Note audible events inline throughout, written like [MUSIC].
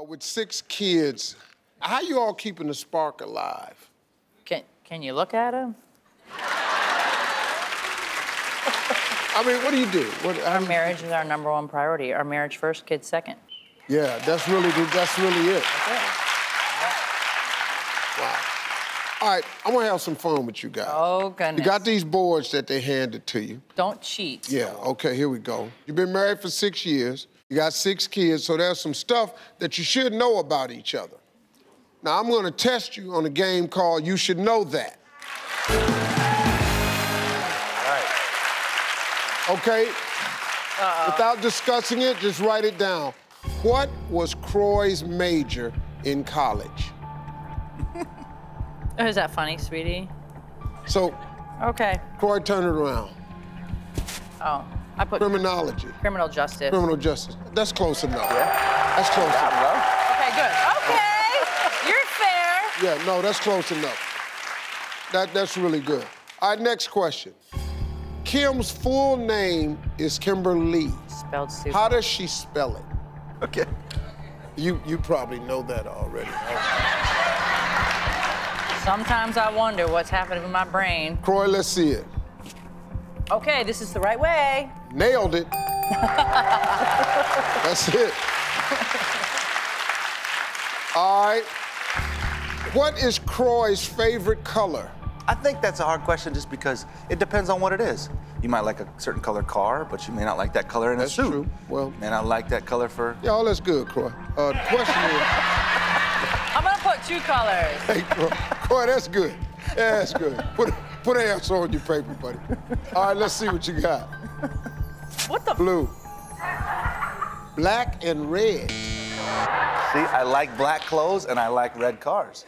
Uh, with six kids, how you all keeping the spark alive? Can, can you look at him? [LAUGHS] I mean, what do you do? What, Our marriage is our number one priority. Our marriage first, kids second. Yeah, that's really the- that's really it. Wow. All right, I'm gonna have some fun with you guys. Oh, goodness. You got these boards that they handed to you. Don't cheat. Yeah, okay, here we go. You've been married for six years. You got six kids, so there's some stuff that you should know about each other. Now, I'm gonna test you on a game called You Should Know That. Okay? Uh. Without discussing it, just write it down. What was Kroy's major in college? Oh, [LAUGHS] is that funny, sweetie? So, Okay. Kroy, turn it around. Oh, I put Criminology, criminal justice. criminal justice. That's close enough. Yeah. That's close enough. Okay, good. Okay. You're fair. Yeah, no, that's close enough. That, that's really good. All right, next question. Kim's full name is Kimberly. Spelled stupid. How does she spell it? Okay. You, you probably know that already. Sometimes I wonder what's happening in my brain. Kroy, let's see it. Okay, this is the right way. Nailed it. [LAUGHS] That's it. All right. What is Kroy's favorite color? I think that's a hard question just because it depends on what it is. You might like a certain color car, but you may not like that color in That's a suit. true. Well- may not like that color for. Yeah, all that's good, Kroy. Uh, the question is, [LAUGHS] I'm gonna put two colors. hey, Kroy, Kroy, that's good. Yeah, that's good. Put, put an answer on your paper, buddy. All right, let's see what you got. What the? Blue. Black and red. See, I like black clothes and I like red cars.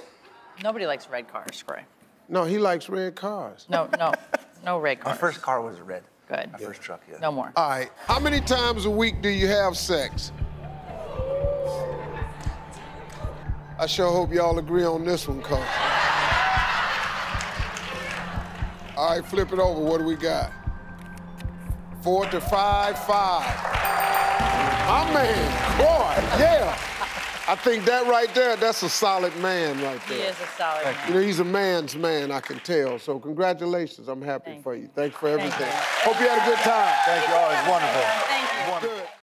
Nobody likes red cars, Corey. No, he likes red cars. No, no, [LAUGHS] no red cars. My first car was red. Good. My first truck, yeah. No more. All right. How many times a week do you have sex? I sure hope y'all agree on this one, cuz. All right, flip it over. What do we got? Four to five, five. My man, boy, yeah. I think that right there, that's a solid man right there. He there. is a solid man. You know, he's a man's man, I can tell. So congratulations. I'm happy Thank for you. you. Thanks for Thank everything. you. Hope you had a good time. Thank you all. It's wonderful. Thank